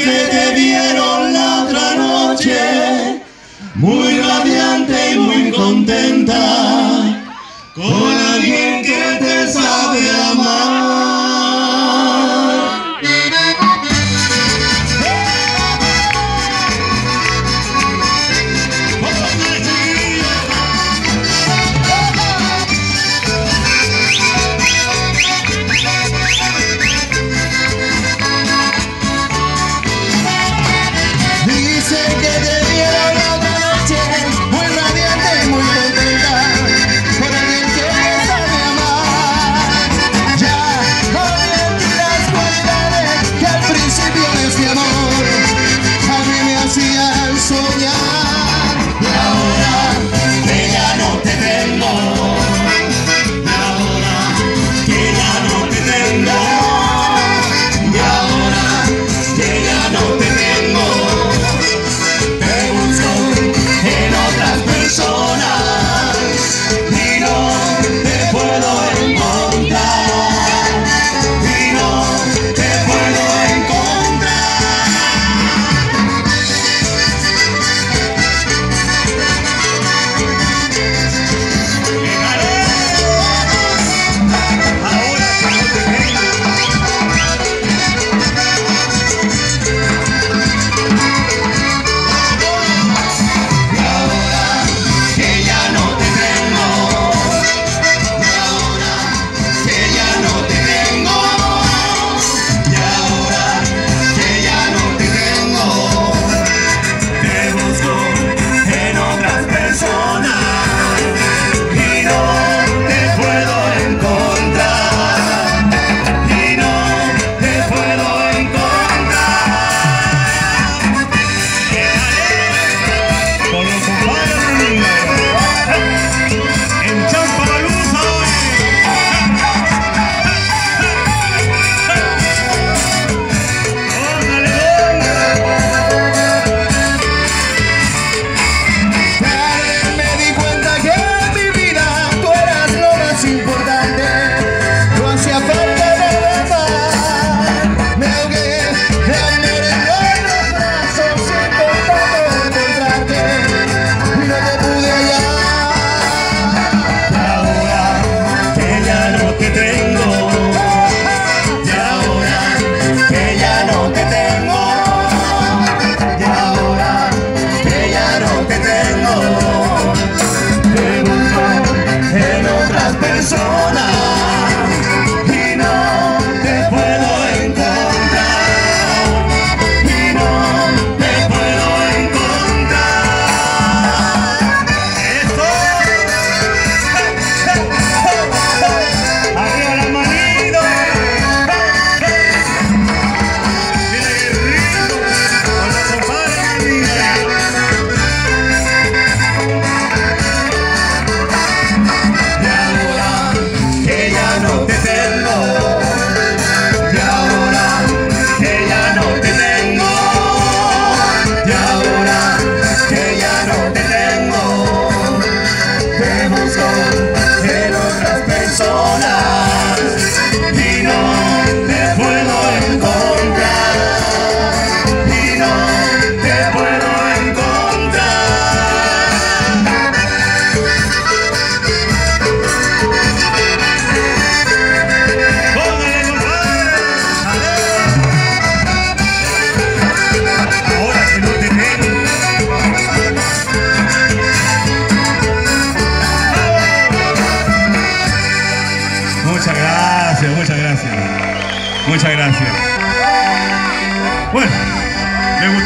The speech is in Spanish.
que te vieron la otra noche, Muchas gracias, muchas gracias. Muchas gracias. Bueno, me gustó.